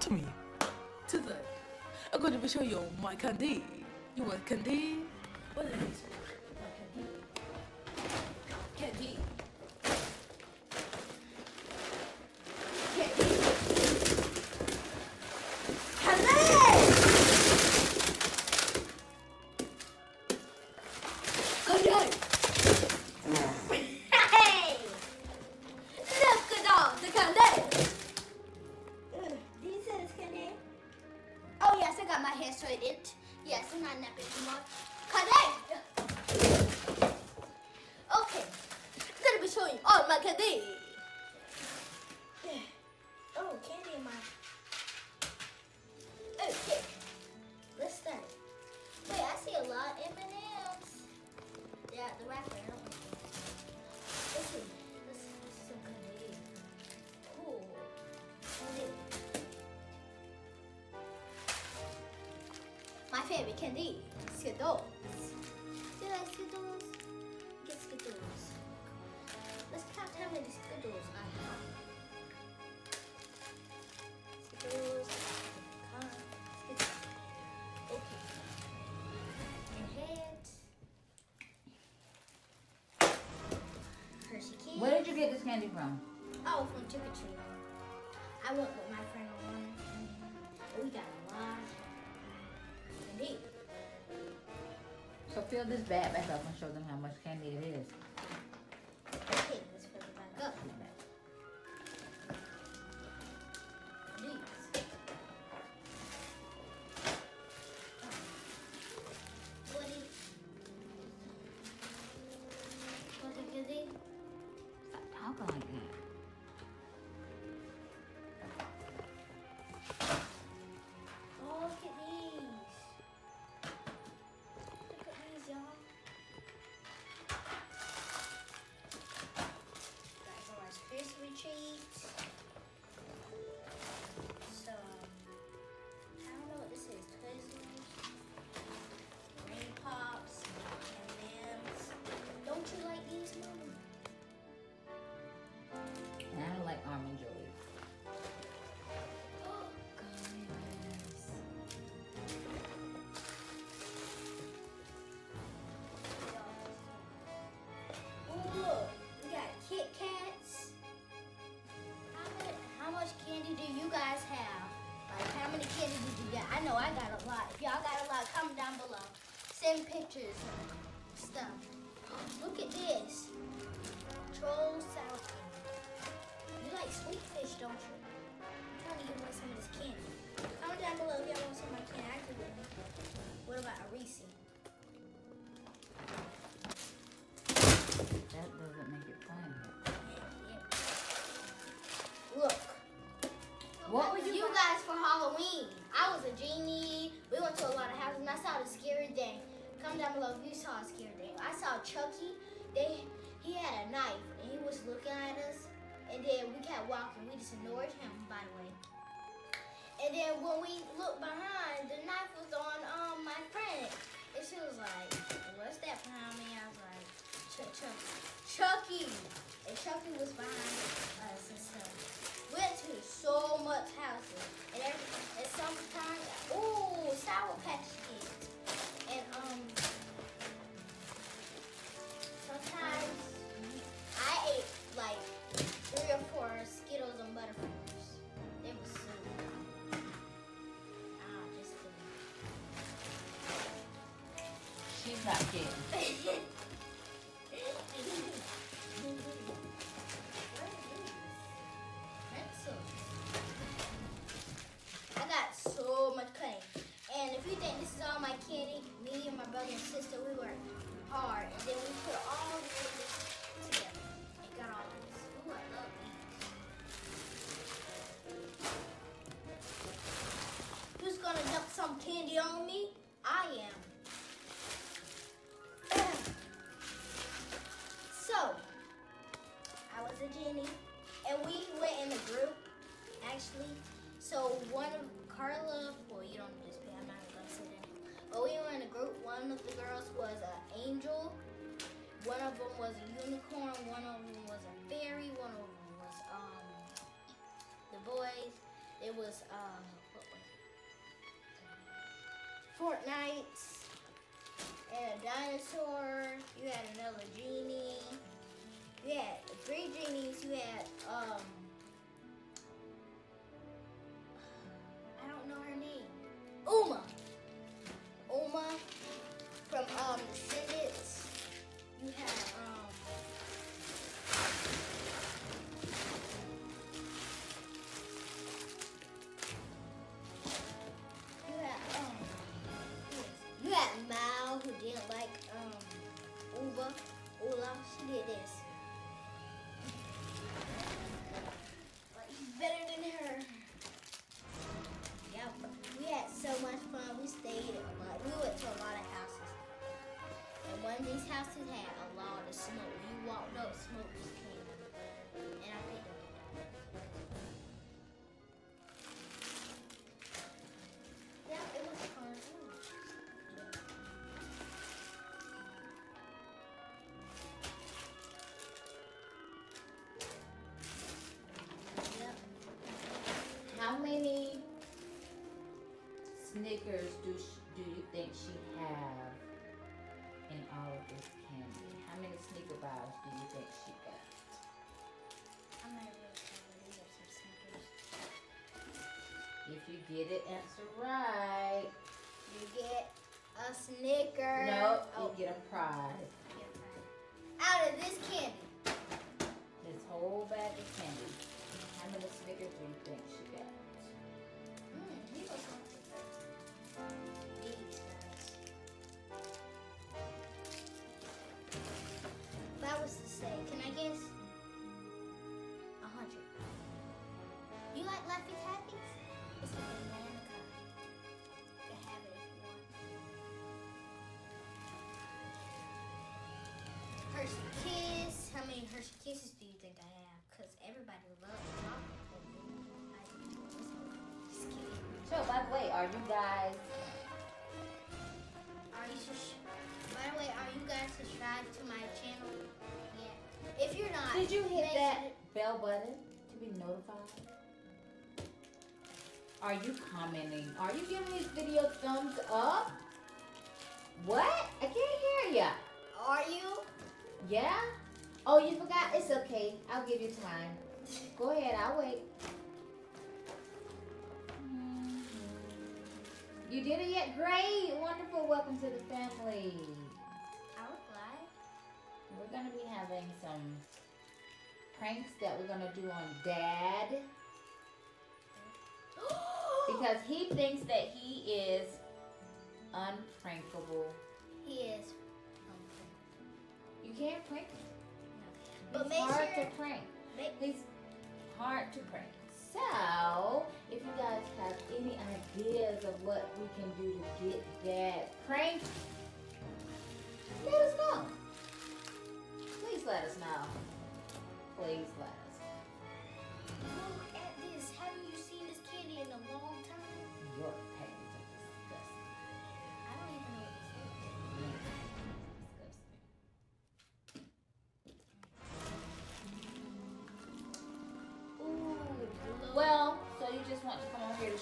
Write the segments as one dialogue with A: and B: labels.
A: to me. Today, I'm going to be showing you my candy. You want candy? What is
B: it? Oh, candy in my. Okay, let's start. Wait, I see a lot of M&Ms. Yeah, the wrapper. I don't Let's see. Let's let's see some candy. Cool. Candy. My favorite candy, Skittles. Get
C: this candy from?
B: Oh, from Trick or Treat. I went with my friend on we got a lot. Indeed.
C: So fill this bag back up and show them how much candy it is.
B: Okay, let's fill it back up. Get? I know I got a lot. If y'all got a lot, comment down below. Send pictures and stuff. Look at this. Troll cream. You like Swedish Fish, don't you? I'm trying to get away some of this candy. Comment down below if y'all want some of my candy. I could If you saw a scary thing. I saw Chucky. They he had a knife and he was looking at us. And then we kept walking. We just ignored him, by the way. And then when we looked behind, the knife was on um my friend. And she was like, what's that behind me? I was like, Chuck, Chuck, Chucky. And Chucky was behind us and stuff. Went to so much houses. And every, and sometimes, ooh, Sour Patch Kids. And um, sometimes I ate like three or four Skittles and Butterfingers. They were so good. Ah, just kidding.
C: She's not kidding.
B: I got so much candy. And if you think this is all my candy, me and my brother and sister, we worked hard. And then we put One of them was a unicorn. One of them was a fairy. One of them was um the boys. It was um what was it? Fortnite and a dinosaur. You had another genie. You had three genies. You had Ula, she did this. But he's better than her. Yep. We had so much fun. We stayed a lot. We went to a lot of houses. And one of these houses had a lot of smoke. You walked up, smoke
C: Snickers do sh- do you think she have in all of this candy? How many Snicker bars do you think she got?
B: I'm not really sure what it is. Some Snickers.
C: If you get it, answer right.
B: You get a Snicker.
C: No,
B: Oh,
C: you get a prize.
B: Out of this candy.
C: This whole bag of candy. How many Snickers do you think she got?
B: You like Laffy It's a banana kind. You can have it if you want. Hershey Kiss. How many Hershey Kisses do you think I have? Because everybody loves chocolate.
C: So, by the way, are you guys?
B: Are you By the way, are you guys subscribed to my channel? Yeah. If you're not,
C: Did you hit that
B: sure-
C: bell button to be notified? Are you commenting? Are you giving this video thumbs up? What? I can't hear ya.
B: Are you?
C: Yeah? Oh, you forgot? It's okay. I'll give you time. Go ahead. I'll wait. Mm-hmm. You did it yet? Great. Wonderful. Welcome to the family.
B: I was live.
C: We're going to be having some pranks that we're going to do on Dad because he thinks that he is unprankable.
B: he is.
C: You can't prank him.
B: But
C: He's
B: make
C: hard
B: sure-
C: to prank.
B: Make,
C: He's hard to prank. So, if you guys have any ideas of what we can do to get Dad pranked, let us know. Please let us know. Please let us know.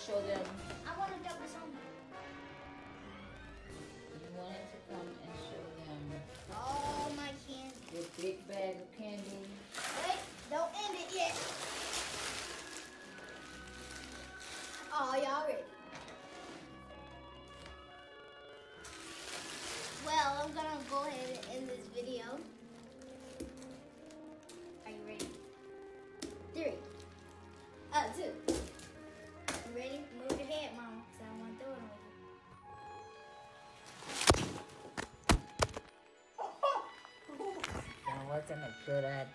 B: Children. You.
C: That